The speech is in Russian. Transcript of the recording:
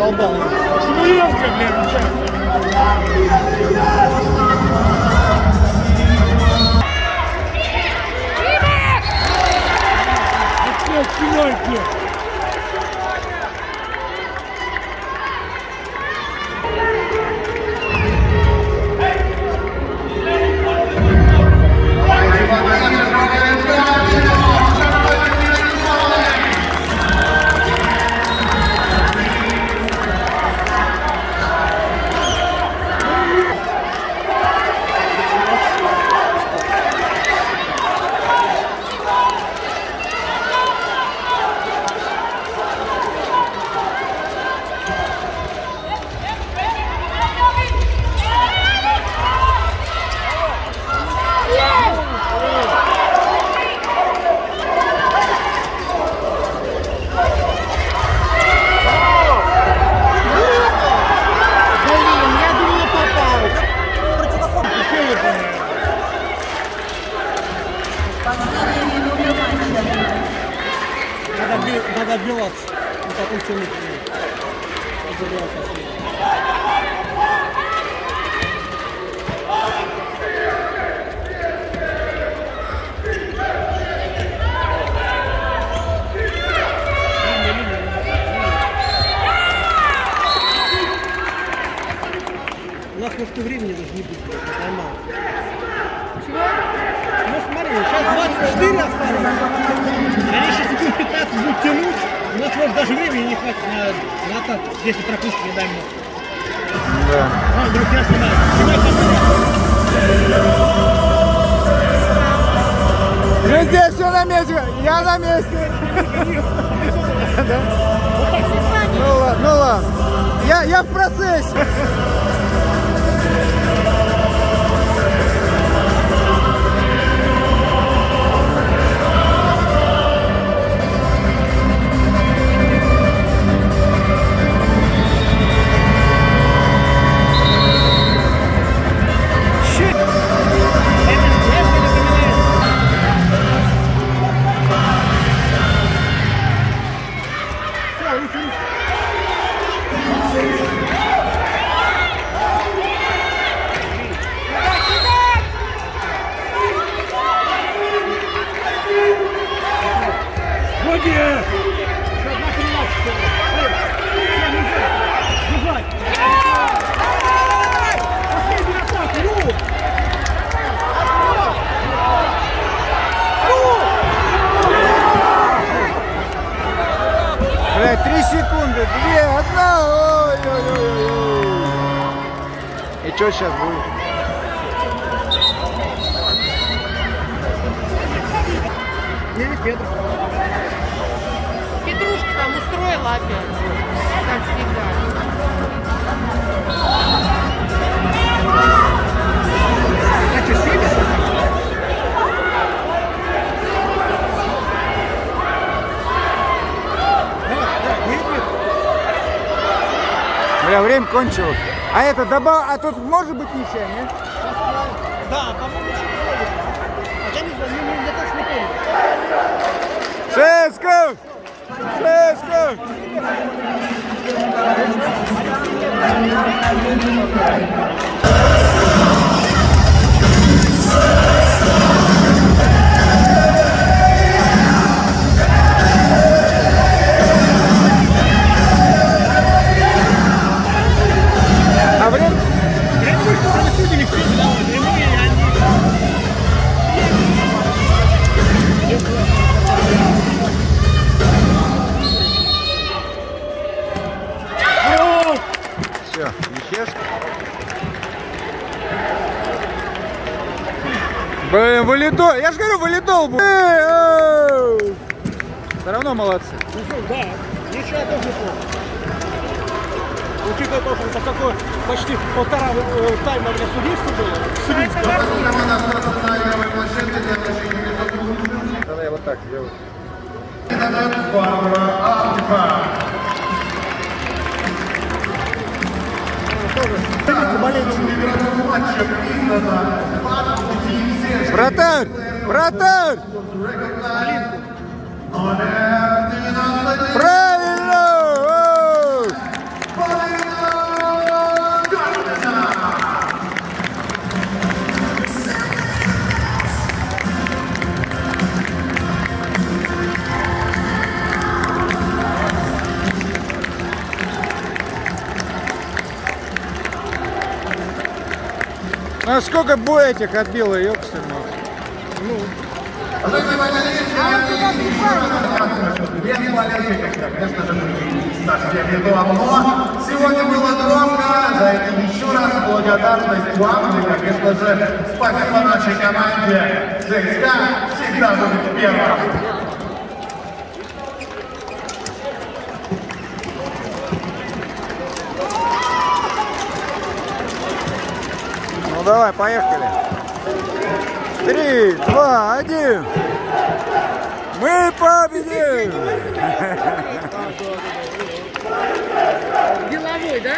老板 Последний. У нас может и времени даже не будет. Поймал. Чего? Ну смотри, сейчас 24 осталось. Они сейчас секунд 15 будут тянуть. У нас может даже времени не хватит на, на атаку, если пропустим, не дай. Да. А, друзья, снимай. Снимай сам. Везде все на месте. Я на месте. Ну ладно, ну ладно. Я, я в процессе. Yeah! Что сейчас будет? Петрушка там устроила опять, как всегда. Бля, время кончилось. А это добав... А тут может быть ничья, нет? Да, по-моему. А я не знаю, я точно помню. Блин, валидол. Я же говорю, валидол был. Все равно молодцы. Ну что, да, ничего тоже неплохо. Учитывая то, что это какое почти полтора э, тайма для судейства было. Тогда я вот так сделаю. Вратарь! Вратарь! Правильно! Ну сколько бой этих отбило, ёпсы. Но сегодня было громко. За это еще раз благодарность вам. И, конечно же, спасибо нашей команде. ЖСК всегда будет первым. Ну давай, поехали. Три, два, один. Мы победим! Деловой, да?